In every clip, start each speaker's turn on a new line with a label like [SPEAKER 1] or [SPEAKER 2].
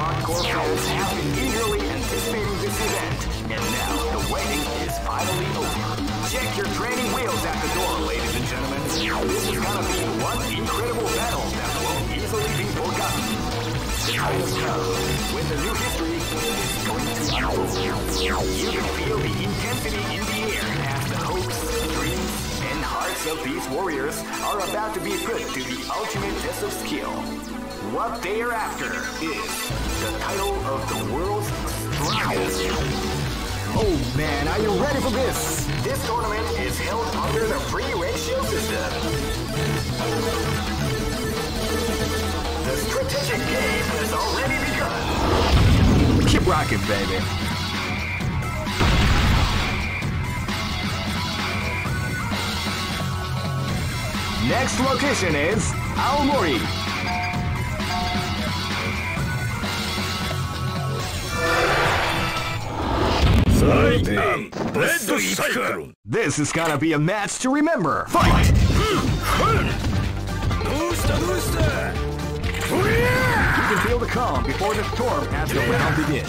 [SPEAKER 1] Hardcore fans have been eagerly anticipating this event, and now the waiting is finally over. Check your training wheels at the door, ladies and gentlemen. This is gonna be one incredible battle that won't easily be forgotten. The has come when the new history is going to unfold. You can feel the intensity in the air as the hopes, dreams, and hearts of these warriors are about to be put to the ultimate test of skill. What they are after is the title of the world's strongest. Oh man, are you ready for this? This tournament is held under the free ratio system. The strategic game has already begun. Keep rocking, baby. Next location is Aomori. This is gonna be a match to remember. Fight! You can feel the calm before the storm as the round begins.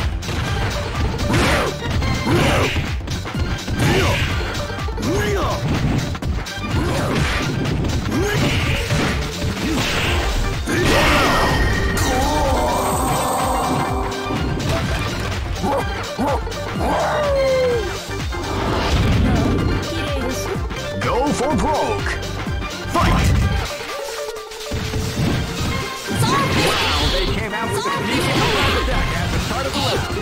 [SPEAKER 1] Wow!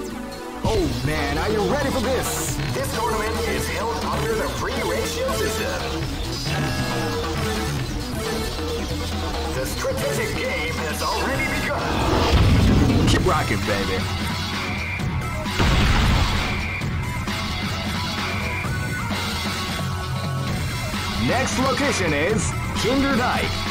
[SPEAKER 2] Oh man, are you ready for this?
[SPEAKER 1] This tournament is held under the free ratio system. The strategic game has already begun.
[SPEAKER 2] Keep rocking, baby. Next location is
[SPEAKER 3] Kinderdijk.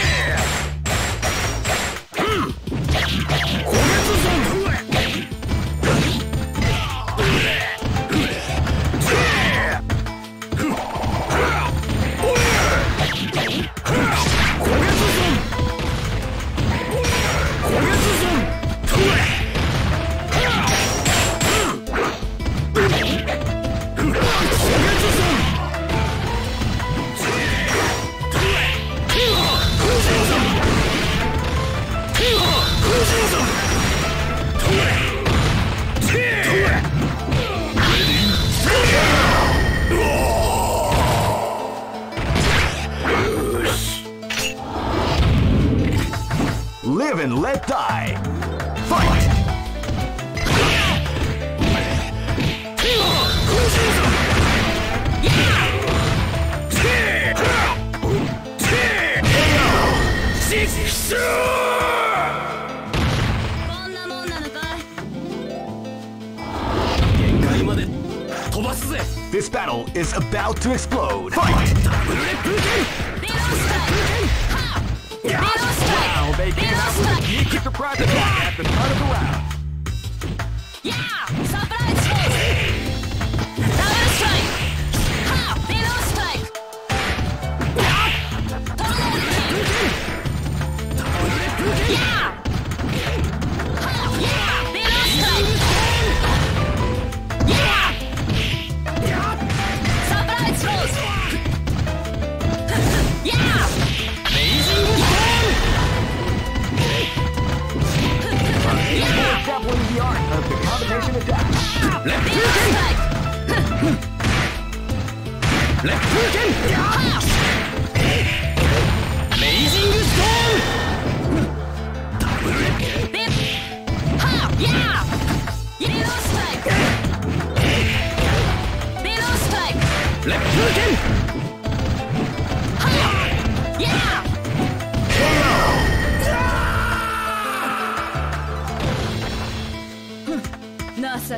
[SPEAKER 4] You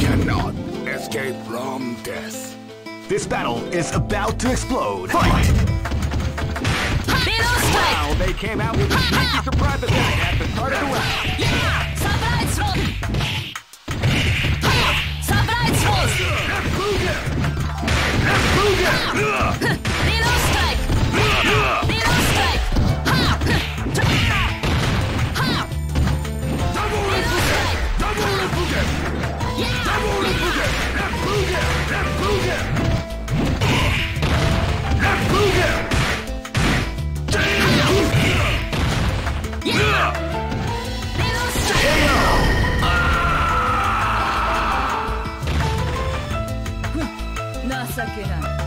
[SPEAKER 3] cannot escape from death.
[SPEAKER 2] This battle is about to explode. Fight! Wow, they came out with a sneaky surprise attack at the start of the round.
[SPEAKER 1] Yeah! Surprise roll! Surprise roll! Reload strike! Okay.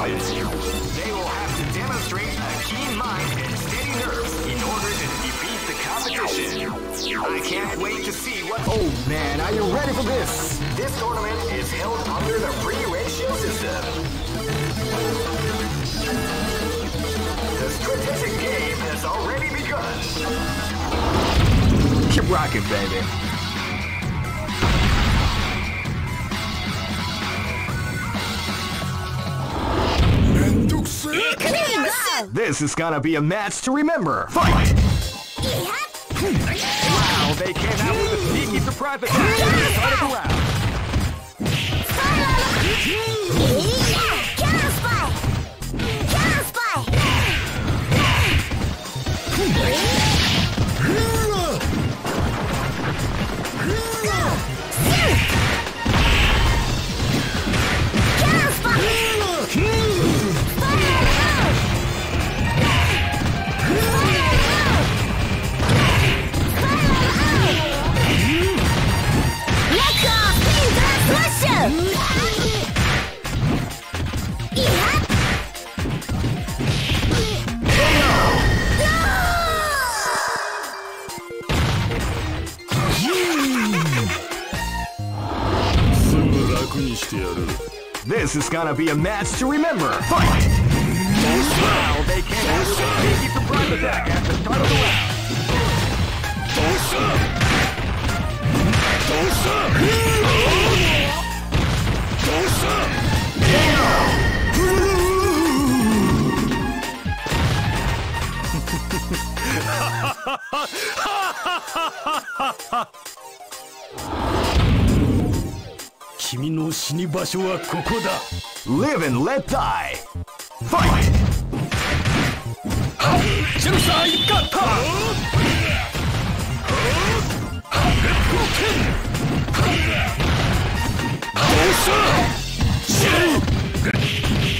[SPEAKER 1] They will have to demonstrate a keen mind and steady nerves in order to defeat the competition. I can't wait to see what. Oh man, are you ready for this? This tournament is held under the free ratio system. The strategic game has already begun. Keep rocking, baby. This is gonna be a match to remember. Fight!
[SPEAKER 2] Wow, they came out with a sneaky surprise attack start of the round.
[SPEAKER 1] This is gonna be a match to remember. Fight!
[SPEAKER 2] Wow, they attack at the start of the round.
[SPEAKER 1] 君の死に場所はここ
[SPEAKER 2] だ Live and let die! Fight! ジェルサーッシェル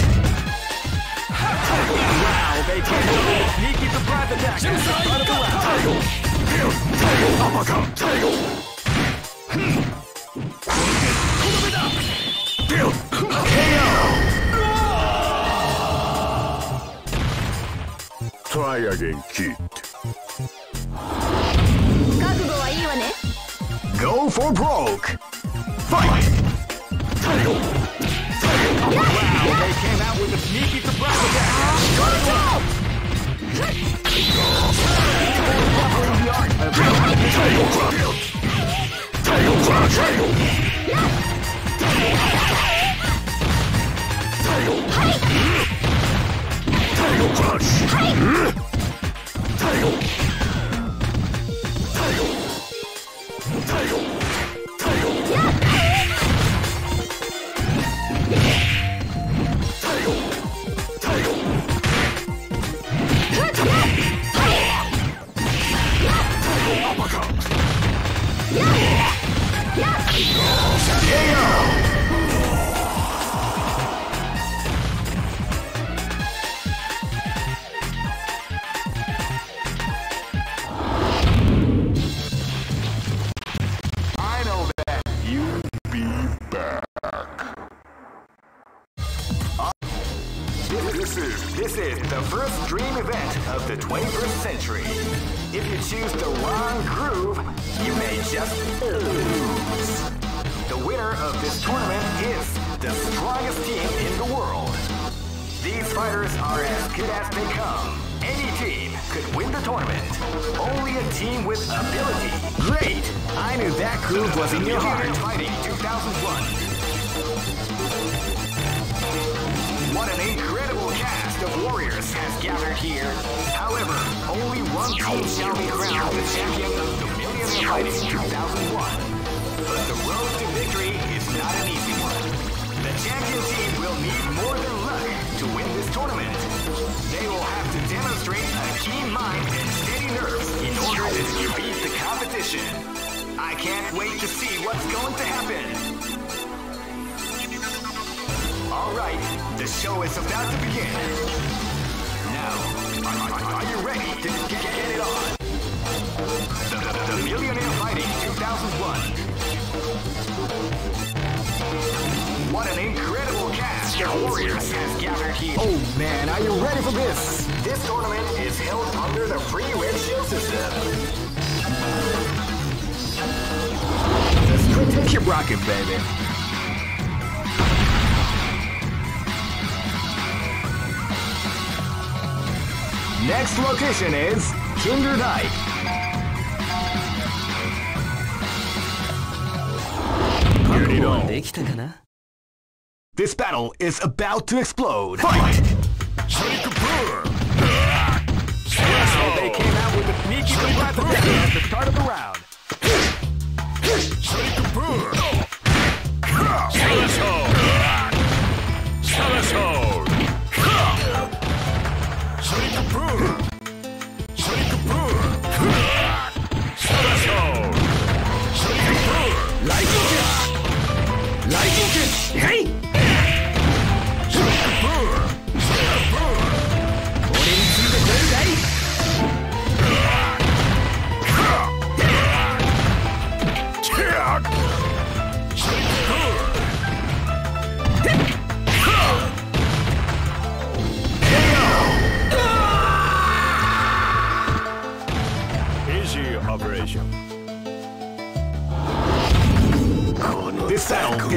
[SPEAKER 4] Try again, kid.
[SPEAKER 1] Go for broke. Fight. Title. Title.
[SPEAKER 2] Wow, they came out with a sneaky surprise attack.
[SPEAKER 1] Go! Go! Crunch! Hey! Next location is Kinderdijk. Unit all.
[SPEAKER 2] This battle is about to explode. Fight!
[SPEAKER 3] Shake so
[SPEAKER 2] they came out with a sneaky compatibility at the start of the round.
[SPEAKER 3] Shake
[SPEAKER 2] Lightning Kick! Hey!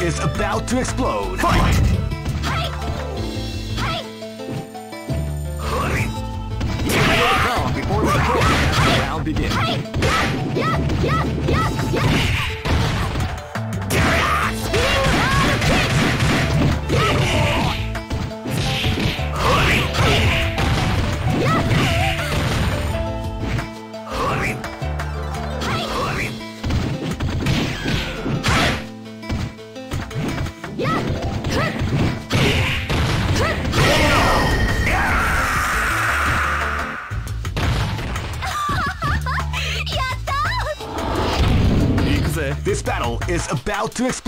[SPEAKER 2] is about to explode. Fight!
[SPEAKER 4] Hey! Hey!
[SPEAKER 2] Hey! Before the round begins. Yes! Yes! Yes! Yes! out to explode.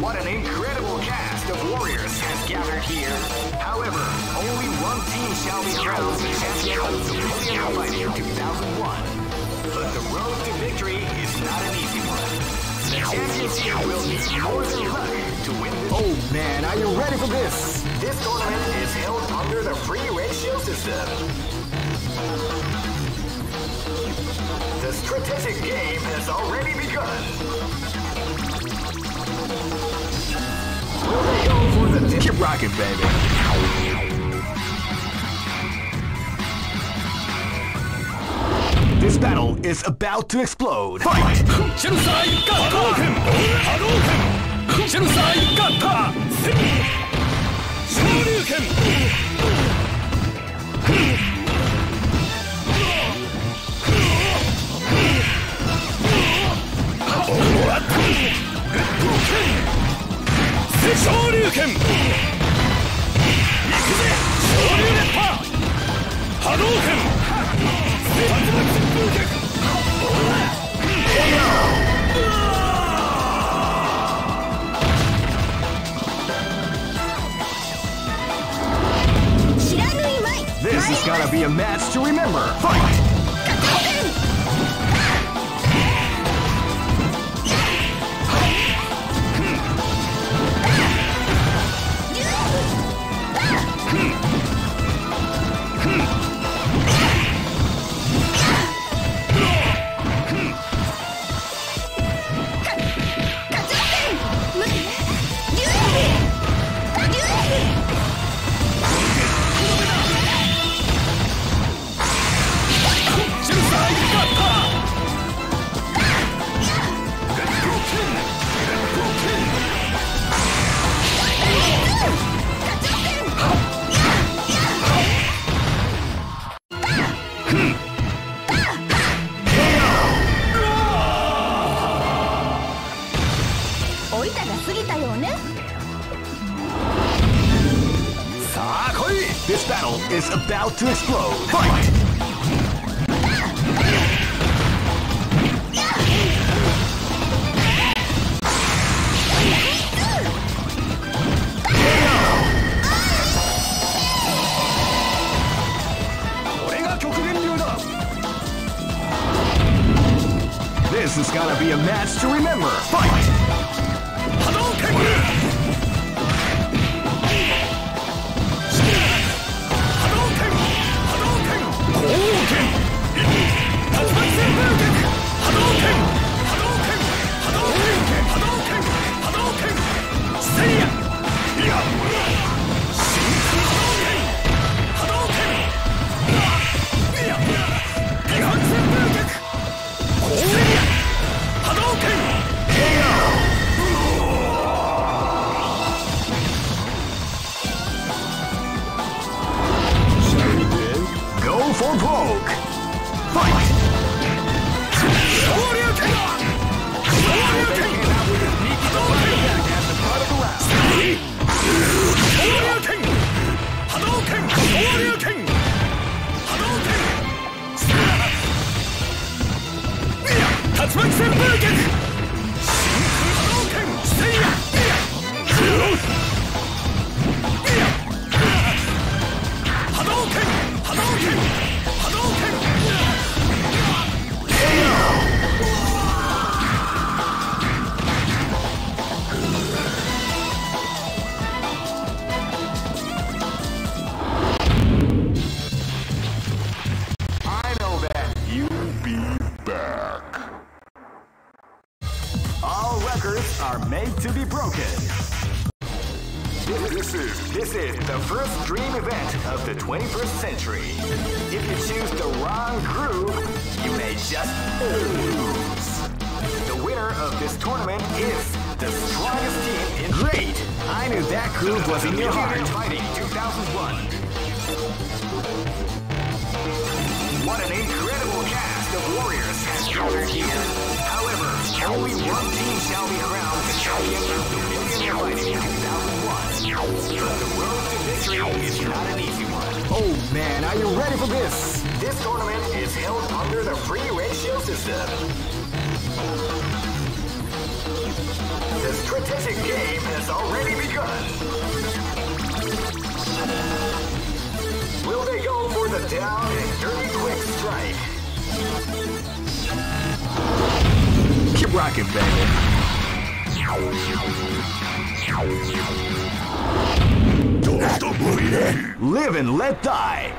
[SPEAKER 1] What an incredible cast of warriors has gathered here. However, only one team shall be crowned champion of the Million Fighting 2001. But the road to victory is not an easy one. The championship will need more than luck to win this.
[SPEAKER 2] Oh man, are you ready for this?
[SPEAKER 1] This tournament is held under the free ratio system. The strategic game has already begun.
[SPEAKER 2] Keep rocking, baby. This battle is about to explode. Fight!
[SPEAKER 3] Shirusai Gatta! Hadouken! Shirusai Gatta! Shoryuken! What? タ波動拳波動拳シェルサイガッタ昇竜拳昇竜拳行くぜ昇竜熱波波動拳竜巻旋風脚
[SPEAKER 4] 知らぬいまい
[SPEAKER 2] This is gonna be a match to remember. Fight!
[SPEAKER 3] 旋風
[SPEAKER 1] Live and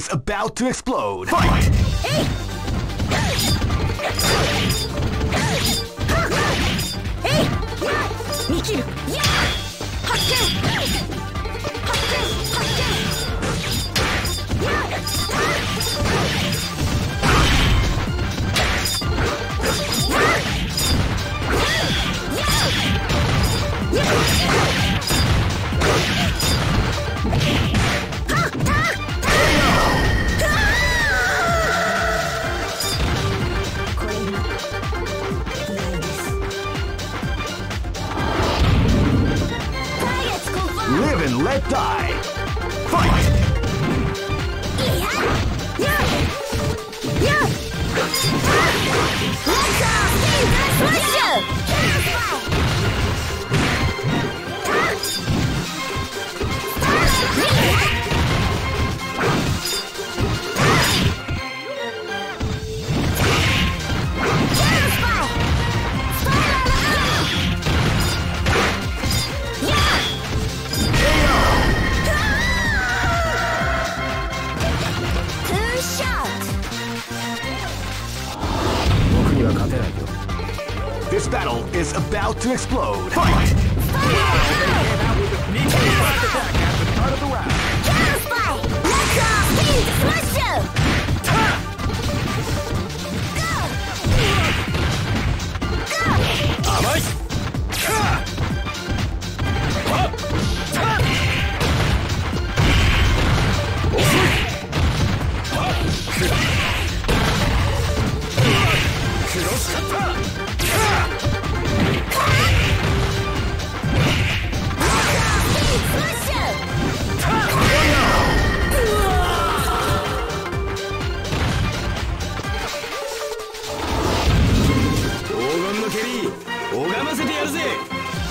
[SPEAKER 1] is about to explode. Fight!
[SPEAKER 4] Hey!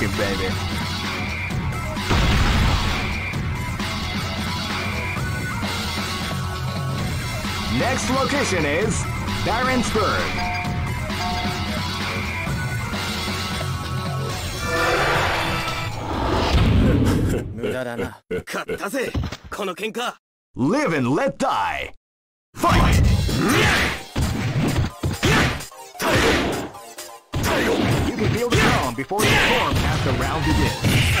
[SPEAKER 1] rocking, baby. Next location is Barentsburg. Live and let die. Fight! You can feel the calm before you storm. The surrounded it.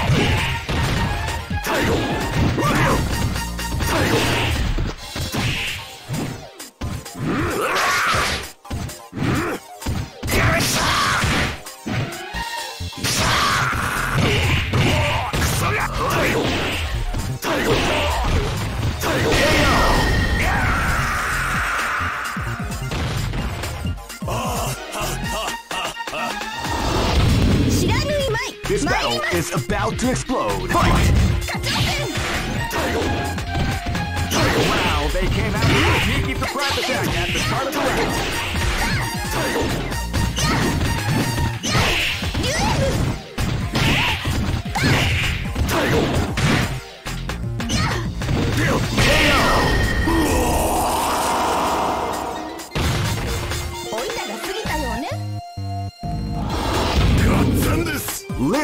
[SPEAKER 1] This battle is about to explode. Fight!
[SPEAKER 2] Wow, they came out with a sneaky surprise attack at the start of the round.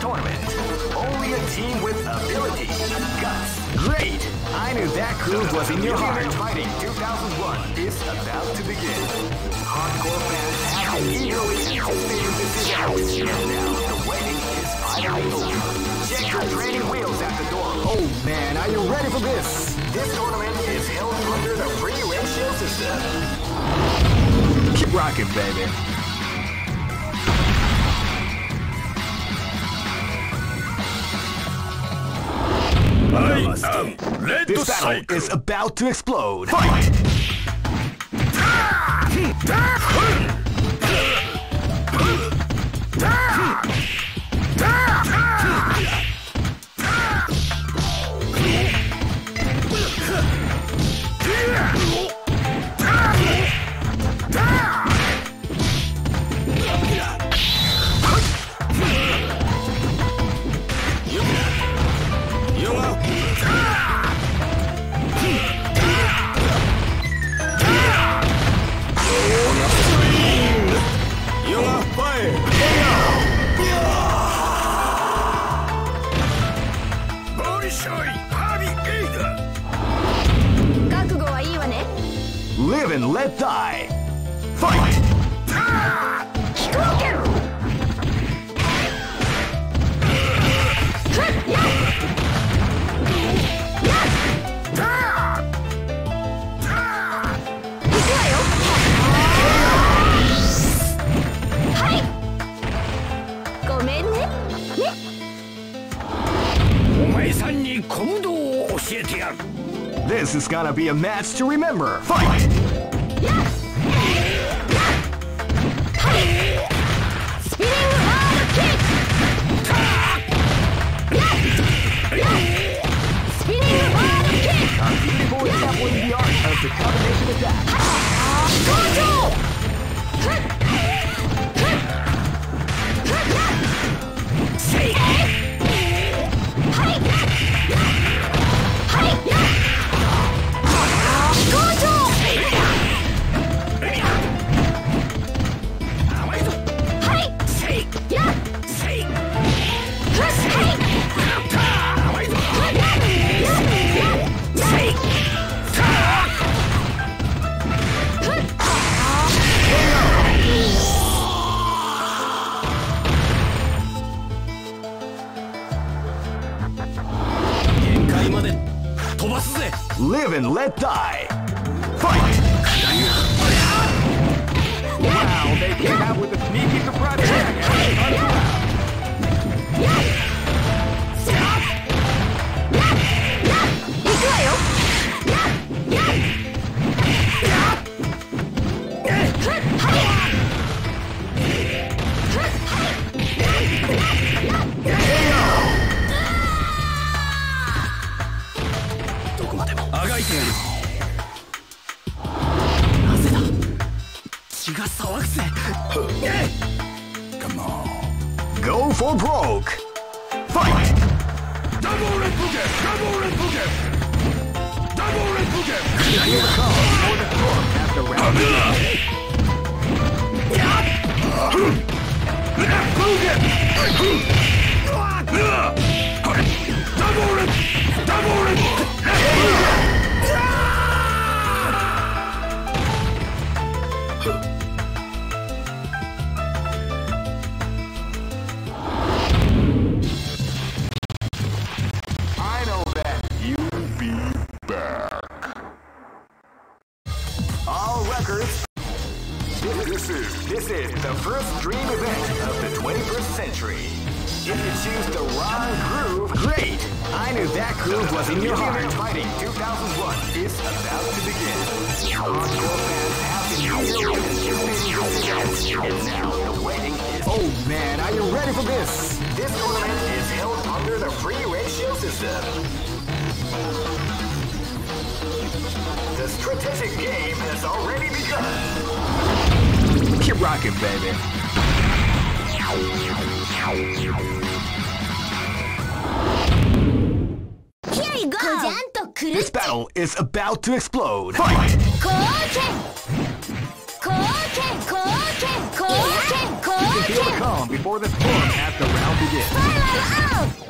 [SPEAKER 1] Tournament. Only a team with ability, guts. Great! I knew that groove was in your heart. Fighting 2001 is about to begin. Hardcore fans have been eagerly anticipating this event. And now the waiting is finally over. Check your training wheels at the door. Oh man, are you ready for this? This tournament is held under the free ratio system. Keep rocking, baby. This battle is about to explode. Fight! Live and let die. Fight! This is gonna be a match to remember. Fight!
[SPEAKER 4] was in your heart. Fighting 2001 is about to begin. Oh man, are you ready for this? This tournament is held under the free ratio system. The strategic game has already begun. Keep rocking, baby. is about to explode. Fight!
[SPEAKER 2] Calm before the storm round.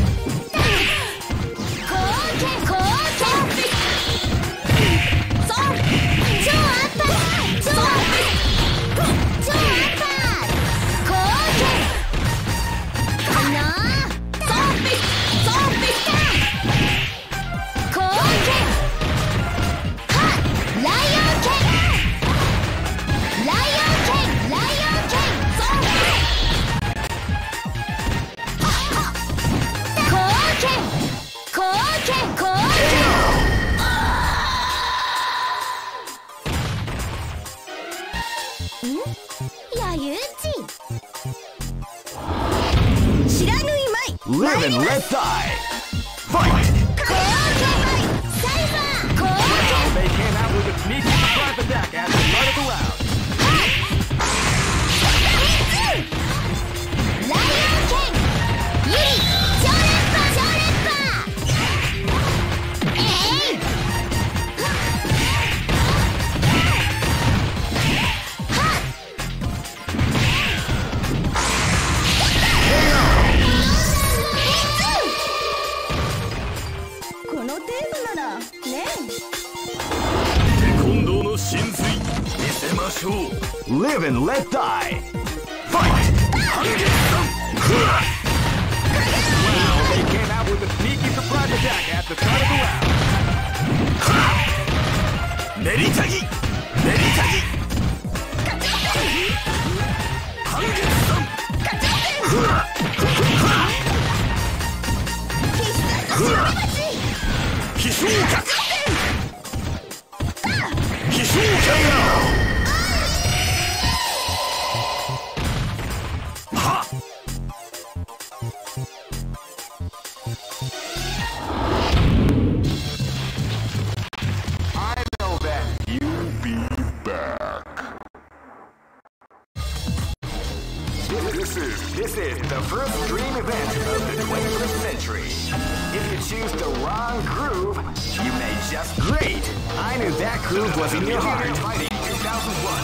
[SPEAKER 1] Fighting 2001.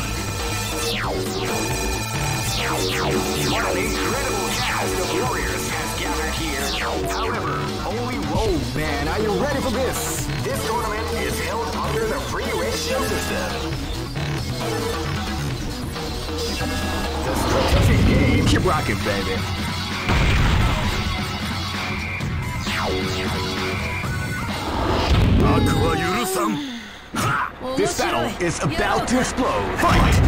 [SPEAKER 1] What an incredible cast of warriors has gathered here. However, only whoa, man, are you ready for this? This tournament is held under the free ratio system. The strategic game.
[SPEAKER 2] Keep rocking, baby.
[SPEAKER 1] This battle is about to explode. Fight!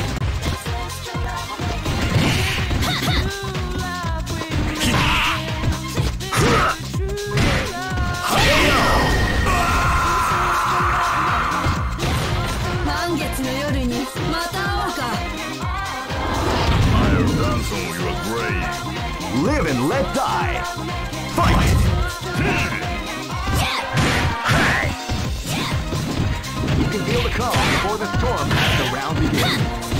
[SPEAKER 1] and let die. Fight! You can feel the calm before the storm as the round.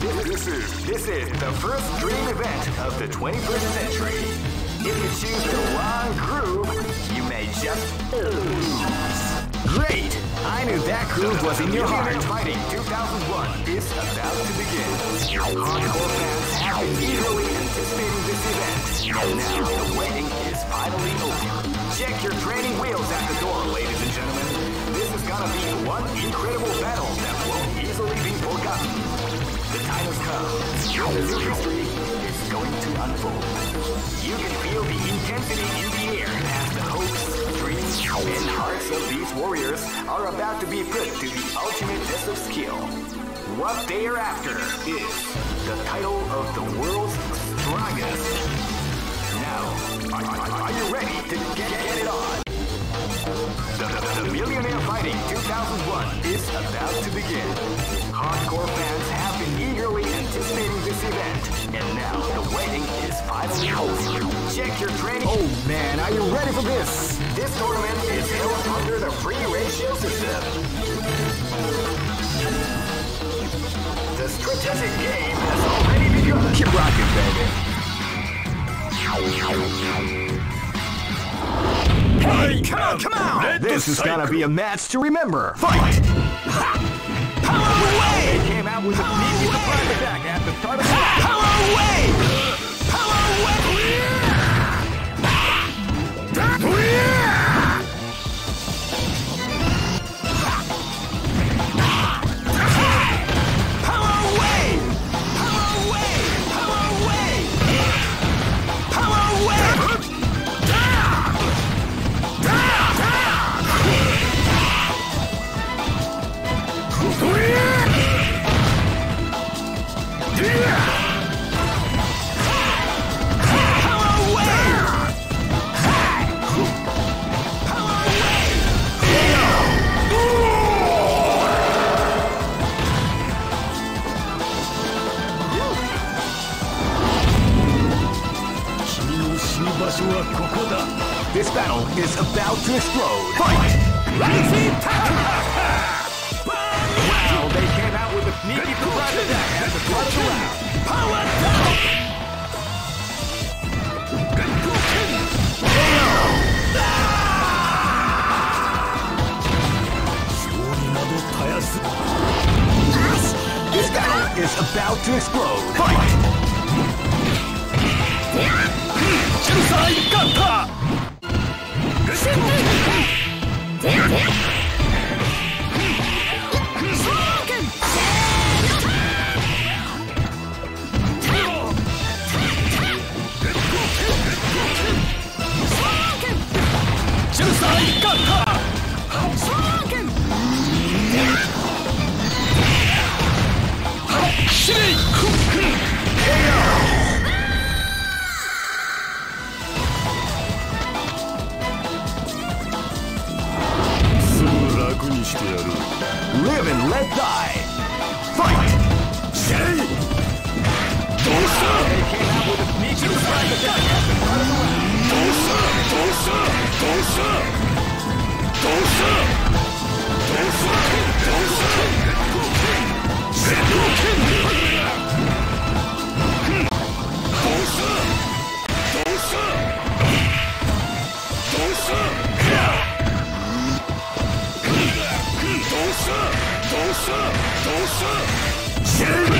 [SPEAKER 1] This is
[SPEAKER 2] This is
[SPEAKER 1] the first dream event of the 21st century. If you choose the wrong groove, you may just lose. Great! I knew that groove was in your heart. Fighting 2001 is about to begin. Hardcore fans have been eagerly anticipating this event. Now the waiting is finally over. Check your training wheels at the door, ladies and gentlemen. This is gonna be one incredible battle that won't easily be forgotten. The time has come. Your new history is going to unfold. You can feel the intensity in the air as the hopes, dreams, and hearts of these warriors are about to be put to the ultimate test of skill. What they are after is the title of the world's strongest. Now, are, are, are you ready to get, get it on? The, the, the Millionaire Fighting 2001 is about to begin. Hardcore fans participating in this event. And now the wedding is finally over. Check your training.
[SPEAKER 2] Oh man, are you ready for this?
[SPEAKER 1] This tournament is held under the free ratio system. The strategic game has already begun.
[SPEAKER 2] Keep rocking, baby.
[SPEAKER 3] Hey, come on, come on!
[SPEAKER 2] This is gonna be a match to remember. Fight!
[SPEAKER 3] Power
[SPEAKER 2] Wave! out with an easy surprise attack at the start of the
[SPEAKER 3] Power Wave!
[SPEAKER 2] Get